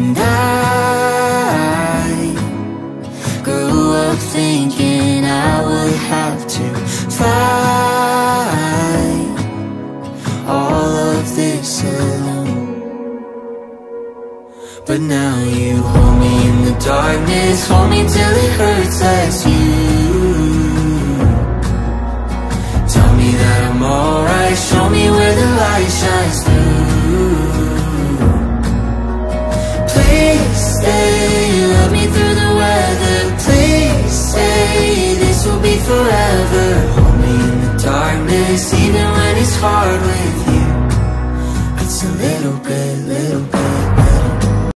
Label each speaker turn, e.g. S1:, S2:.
S1: And I grew up thinking I would have to fight all of this alone. But now you hold me in the darkness, hold me till it hurts less. You tell me that I'm alright, show me where the light shines Please stay, love me through the weather. Please say this will be forever. Hold me in the darkness, even when it's hard with you. It's a little bit, little bit